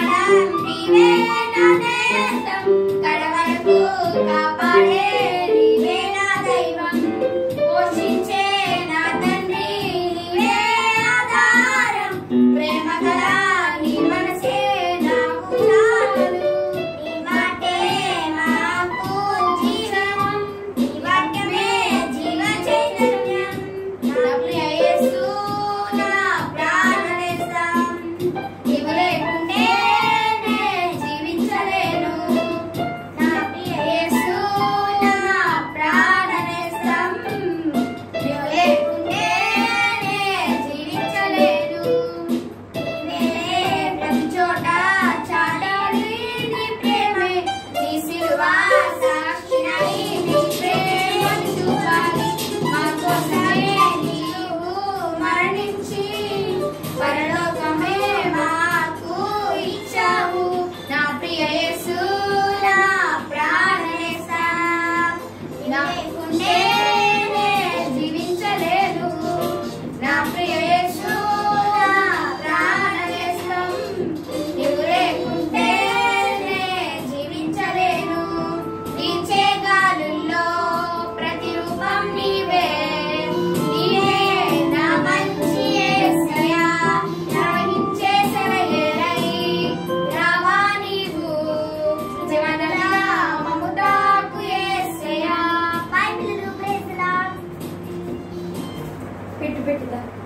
Thank you. Bit